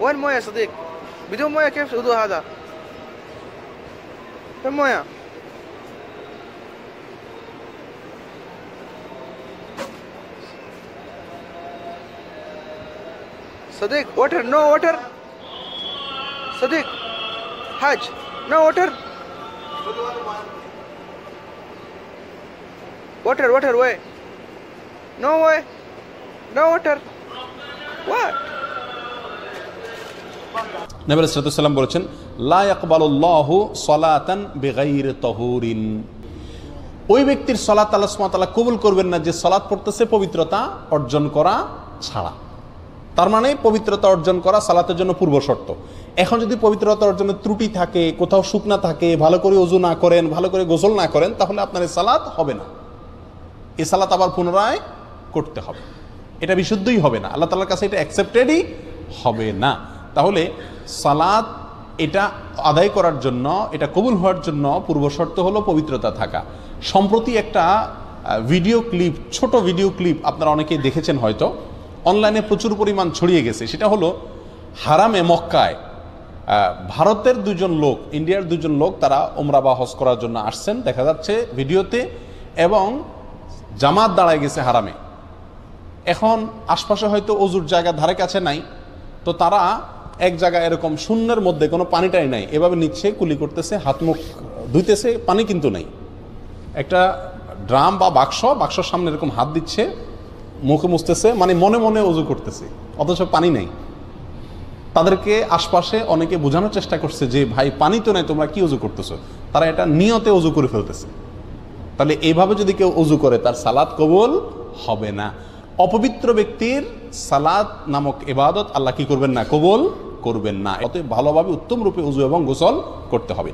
وين مويه يا صديق بدون مويه كيف الوضوء هذا فين مويه صديق ووتر نو ووتر صديق حاج نو ووتر ووتر ووتر way no way no water what বলেছেন ওই ব্যক্তির সলাত আল্লাহ তাআলা কবুল করবেন না যে সলাৎ পড়তেছে পবিত্রতা অর্জন করা ছাড়া। তার মানে পবিত্রতা অর্জন করা সালাতের জন্য পূর্ব শর্ত। এখন যদি পবিত্রতা অর্জনের ত্রুটি থাকে, কোথাও শুকনা থাকে, ভালো করে অজু না করেন, ভালো করে গোসল না করেন, তাহলে আপনার এই সালাত হবে না। এ সালাত আবার পুনরায় করতে হবে। এটা বিশুদ্ধই হবে না। আল্লাহ তালার কাছে এটা অ্যাকসেপ্টেডই হবে না। তাহলে সালাত এটা আদায় করার জন্য, এটা কবুল হওয়ার জন্য পূর্ব শর্ত হলো পবিত্রতা থাকা। সম্প্রতি একটা ভিডিও ক্লিপ ছোট ভিডিও ক্লিপ আপনারা অনেকেই দেখেছেন হয়তো। অনলাইনে প্রচুর পরিমাণ ছড়িয়ে গেছে। সেটা হলো হারামে মক্কায় ভারতের দুজন লোক, ইন্ডিয়ার দুজন লোক তারা ওমরা বা হজ করার জন্য আসছেন, দেখা যাচ্ছে ভিডিওতে, এবং জামাত দাঁড়ায় গেছে হারামে। এখন আশপাশে হয়তো অজুর জায়গা ধারে কাছে নাই। তো তারা এক জায়গায় এরকম শূন্যের মধ্যে কোনো পানিটাই নাই। এভাবে নিচ্ছে, কুলি করতেছে, হাত মুখ ধুইতেছে, পানি কিন্তু নাই। একটা ড্রাম বা বাক্স, বাক্সর সামনে এরকম হাত দিচ্ছে, মুখে মুছতেছে মানে মনে মনে অজু করতেছে, অথচ পানি নেই। তাদেরকে আশপাশে অনেকে বোঝানোর চেষ্টা করছে যে, ভাই, পানি তো নাই, তোমরা কি অজু করতেছো? তারা এটা নিয়তে অজু করে ফেলতেছে। তাহলে এইভাবে যদি কেউ অজু করে, তার সালাদ কবুল হবে না। অপবিত্র ব্যক্তির সালাদ নামক এবাদত আল্লাহ কি করবেন না? কবুল করবেন না। অতএব ভালোভাবে উত্তম রূপে উজু এবং গোসল করতে হবে।